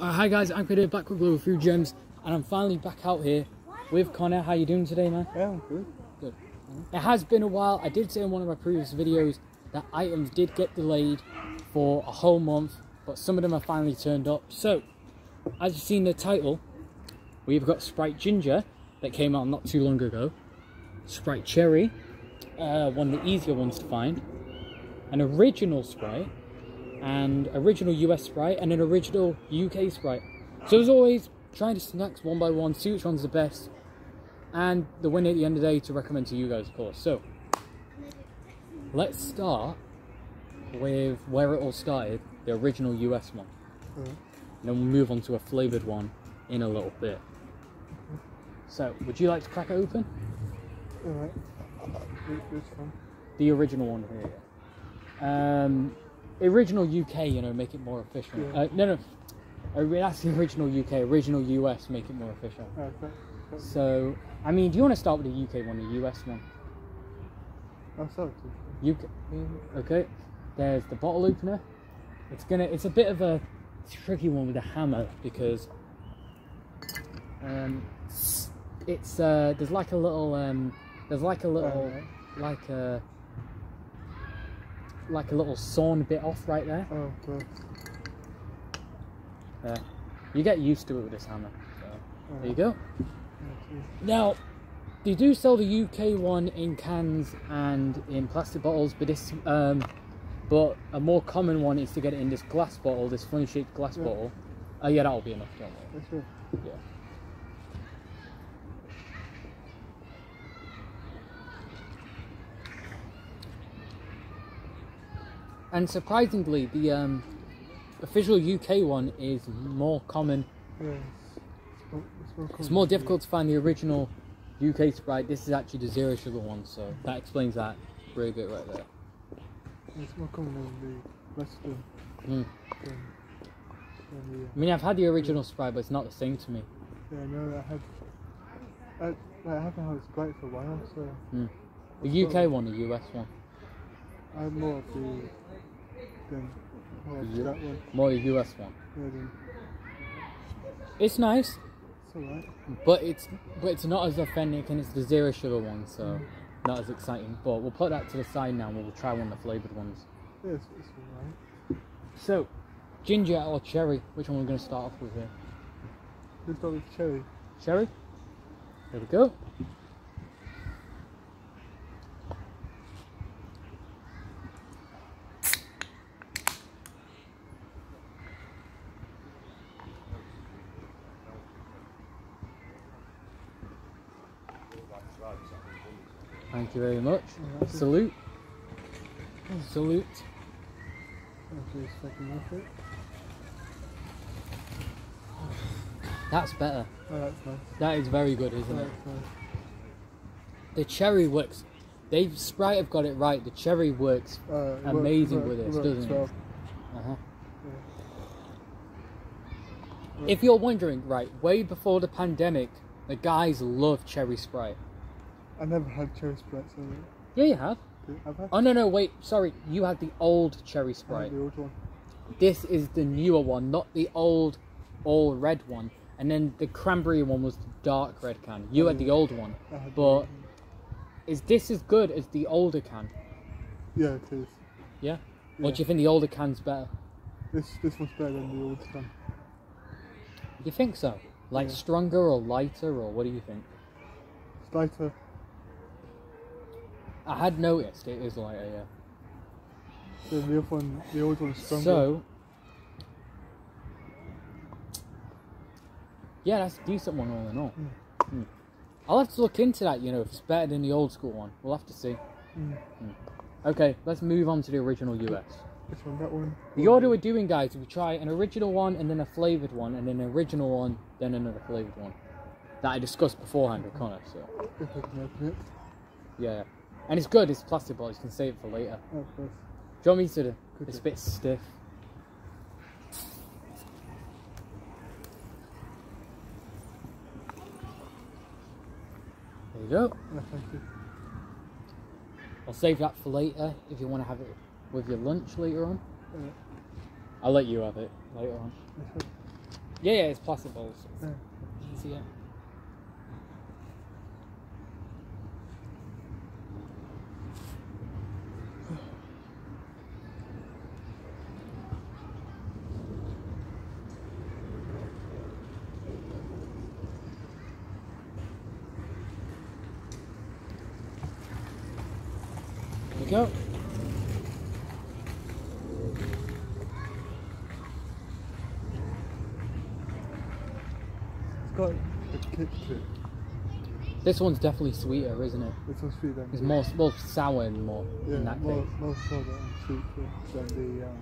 Uh, hi guys, I'm Credit back with Global Food Gems, and I'm finally back out here with Connor. How you doing today, man? Yeah, I'm good. Good. It has been a while. I did say in one of my previous videos that items did get delayed for a whole month, but some of them have finally turned up. So, as you've seen the title, we've got Sprite Ginger that came out not too long ago, Sprite Cherry, uh, one of the easier ones to find, an original Sprite, and original US Sprite and an original UK Sprite. So as always, trying to snacks one by one, see which one's the best, and the winner at the end of the day to recommend to you guys, of course. So let's start with where it all started, the original US one. And then we'll move on to a flavoured one in a little bit. So, would you like to crack it open? Alright. Which, which one? The original one here. Um, original UK, you know, make it more official. Yeah. Uh, no, no. That's the original UK. Original US, make it more official. That, So, I mean, do you want to start with the UK one, or the US one? I'll start with UK. Okay. There's the bottle opener. It's gonna. It's a bit of a tricky one with a hammer because um, it's uh, there's like a little um, there's like a little like a like a little sawn bit off right there. Oh, God. Yeah. You get used to it with this hammer. So there you go. Okay. Now, they do sell the UK one in cans and in plastic bottles, but this, um, but a more common one is to get it in this glass bottle, this funny-shaped glass Yeah. bottle. Oh yeah, that'll be enough. Don't worry. That's good. Yeah. And surprisingly, the um, official UK one is more common Yeah. It's, more, it's more, It's more difficult to find the original UK Sprite. This is actually the zero sugar one, so that explains that really bit right there. It's more common than the Western. Mm. Than, than the, uh, I mean, I've had the original Sprite, but it's not the same to me. yeah, no, I had. I, I haven't had a Sprite for a while, so The UK one, the US one, I'm more of the. Than more of Yeah. that one. more the US one. Yeah, then It's nice, it's alright. but it's but it's not as authentic, and it's the zero sugar one, so mm. not as exciting. But we'll put that to the side now. and We'll try one of the flavored ones. Yeah, it's, it's alright. So, ginger or cherry? Which one are we're going to start off with here? Let's start with cherry. Cherry. There we go. Thank you very much. Alright, Salute. Salute. Okay, second with it. That's better. Oh, that's nice. That is very good, isn't it? Nice. The cherry works. They Sprite have got it right. The cherry works. Uh, it works- Amazing with this, doesn't it? Uh-huh. Yeah. If you're wondering, right, way before the pandemic, the guys love cherry Sprite. I never had cherry Sprite, so Yeah, you have. I've had, Oh no, no, wait. Sorry, you had the old cherry I had Sprite. the old one. This is the newer one, not the old all red one. And then the cranberry one was the dark red can. You had the old one. I had the But- old one. Is this as good as the older can? yeah, it is. Yeah. Yeah. Or do you think the older can's better? This this one's better than the old one. You think so? Like Yeah. stronger or lighter, or what do you think? It's lighter. I had noticed it is lighter, yeah. The, the other one, the old one's stronger. So, yeah, that's a decent one all in all. Hmm. I'll have to look into that, you know, if it's better than the old school one. We'll have to see. Mm. Okay, let's move on to the original US. Which one? That one. The order we're doing, guys, we try an original one and then a flavoured one, and then an original one, then another flavoured one. That I discussed beforehand with Connor, so If I can open it. yeah. And it's good, it's plastic bottles, you can save it for later. Oh, of course. Do you want me to do? Could It's a bit stiff. There you go. No, thank you. I'll save that for later if you want to have it with your lunch later on. Uh, I'll let you have it later on. Yeah, yeah, it's plastic balls. Yeah. Easier. Go. It's got a kick to it. This one's definitely sweeter, isn't it? It's on sweet than It's more, more sour and more yeah, in that more, case. more soda and sweet than the. Um,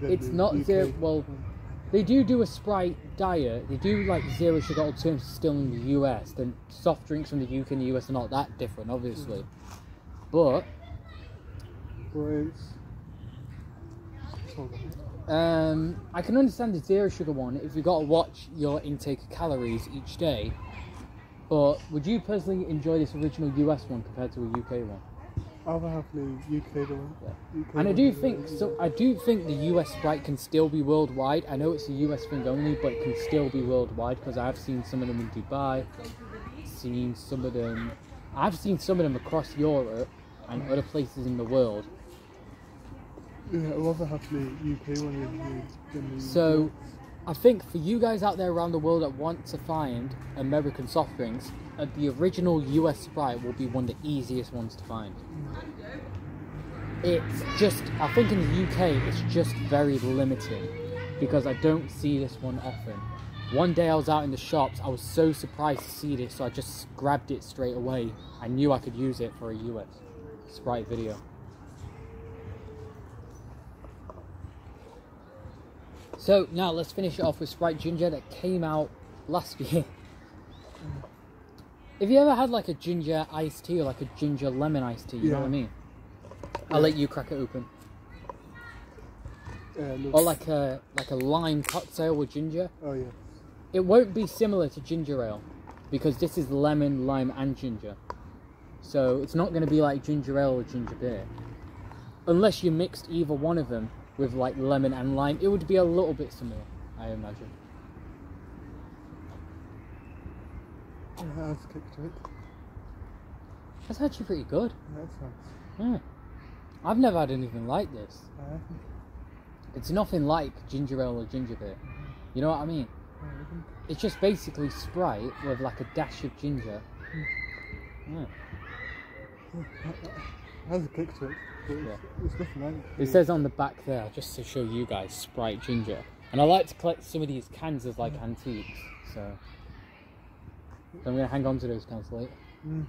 than It's the not UK zero- well, one. They do do a Sprite diet. They do like zero sugar alternatives still in the US. Then soft drinks from the UK and the US are not that different, obviously. But But Soda. um, I can understand the zero sugar one if you've got to watch your intake of calories each day. But would you personally enjoy this original US one compared to a UK one? I'll have the UK the one. Yeah. UK And I do think so. I do think the US Sprite can still be worldwide. I know it's a US thing only, but it can still be worldwide because I've seen some of them in Dubai, seen some of them. I've seen some of them across Europe and other places in the world. Yeah, I'd have the UK one So, I think for you guys out there around the world that want to find American soft drinks, uh, the original US Sprite will be one of the easiest ones to find. It's just, I think in the UK, it's just very limited because I don't see this one often. One day I was out in the shops, I was so surprised to see this, so I just grabbed it straight away. I knew I could use it for a US Sprite video. So now let's finish it off with Sprite Ginger that came out last year. Have you ever had like a ginger iced tea or like a ginger lemon iced tea? You know what I mean? I'll let you crack it open. Yeah. Or like a like a lime cocktail with ginger. Oh yeah. It won't be similar to ginger ale because this is lemon, lime, and ginger. So it's not going to be like ginger ale or ginger beer. Unless you mixed either one of them with like lemon and lime, it would be a little bit similar, I imagine. Yeah, that's kick to it. That's actually pretty good. Yeah, That's nice. Yeah. I've never had anything like this. Uh, It's nothing like ginger ale or ginger beer. You know what I mean? yeah, It's just basically Sprite with like a dash of ginger. Hmm. Yeah. Has a kick to it. But it's, it's nothing It says on the back there, just to show you guys, Sprite Ginger. And I like to collect some of these cans as like antiques, so. so I'm gonna hang on to those cans later. Mm.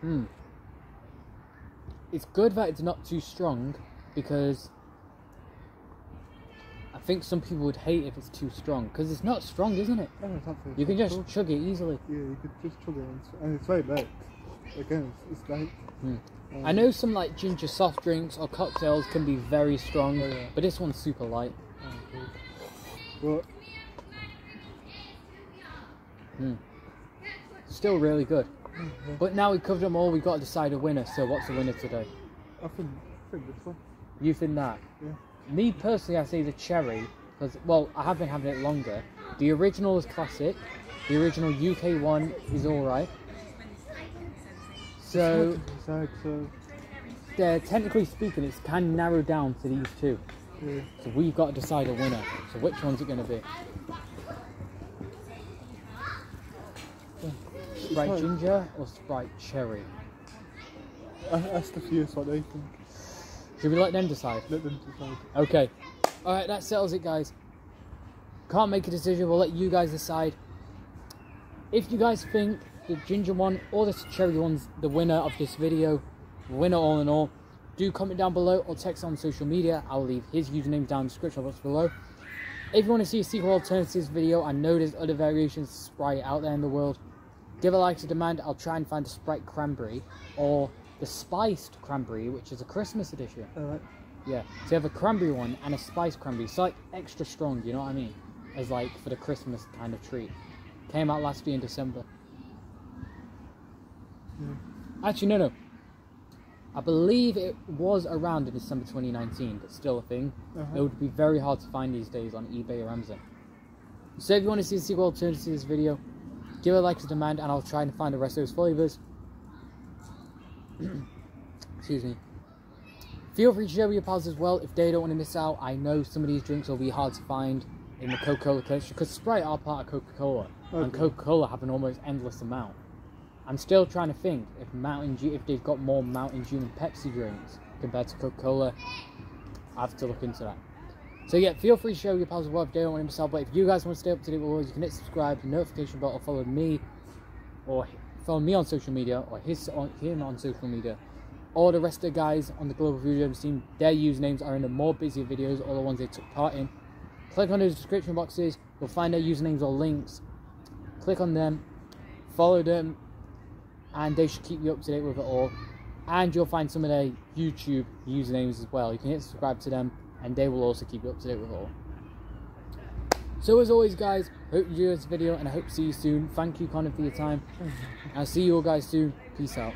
Hmm. It's good that it's not too strong because think some people would hate if it's too strong because it's not strong, isn't it? Oh, it's absolutely You can just cool. chug it easily. Yeah, you could just chug it, and it's, and it's very light. Again, it's, it's light. Hmm. Um, I know some like ginger soft drinks or cocktails can be very strong, Oh, yeah. but this one's super light. But Still really good. yeah, But now we've covered them all, we've got to decide a winner. So what's the winner today? I think, I think this one. You think that? Yeah. Me personally, I say the cherry because well, I have been having it longer. The original is classic. The original UK one is all right. So, It's hard to so uh, technically speaking, it's kind of narrowed down to these two. yeah. So we've got to decide a winner. So which one's it going to be? Sprite ginger or Sprite cherry? I asked the viewers what they think. Should we let them decide? Let them decide. Okay. Alright, that settles it, guys. Can't make a decision, we'll let you guys decide. If you guys think the ginger one or the cherry one's the winner of this video, winner all in all, do comment down below or text on social media. I'll leave his username down in the description box below. If you want to see a secret alternatives video, I know there's other variations of Sprite out there in the world. Give a like to demand. I'll try and find a Sprite cranberry or the spiced cranberry, which is a Christmas edition. Yeah, so you have a cranberry one and a spiced cranberry. So like extra strong, you know what I mean? As like for the Christmas kind of treat. Came out last year in December. Actually, no, no. I believe it was around in December 2019, but still a thing. Uh-huh. It would be very hard to find these days on eBay or Amazon. So if you want to see a sequel alternative to this video, give it a like to demand and I'll try and find the rest of those flavours. Excuse me. Feel free to share with your pals as well if they don't want to miss out. I know some of these drinks will be hard to find in the Coca-Cola collection because Sprite are part of Coca-Cola and Coca-Cola have an almost endless amount. I'm still trying to think if Mountain Dew, if they've got more Mountain Dew and Pepsi drinks compared to Coca-Cola. I have to look into that. So yeah, feel free to share with your pals as well if they don't want to miss out. But if you guys want to stay up to date with all, you can hit subscribe, notification bell, or follow me, or follow me on social media, or his on him on social media. All the rest of the guys on the Global Video team, their usernames are in the more busy videos, or the ones they took part in. Click on those description boxes, you'll find their usernames or links. Click on them, follow them, and they should keep you up to date with it all. And you'll find some of their YouTube usernames as well. You can hit subscribe to them, and they will also keep you up to date with it all. So as always, guys, hope you enjoyed this video, and I hope to see you soon. Thank you, Connor, for your time. I'll see you all guys soon. Peace out.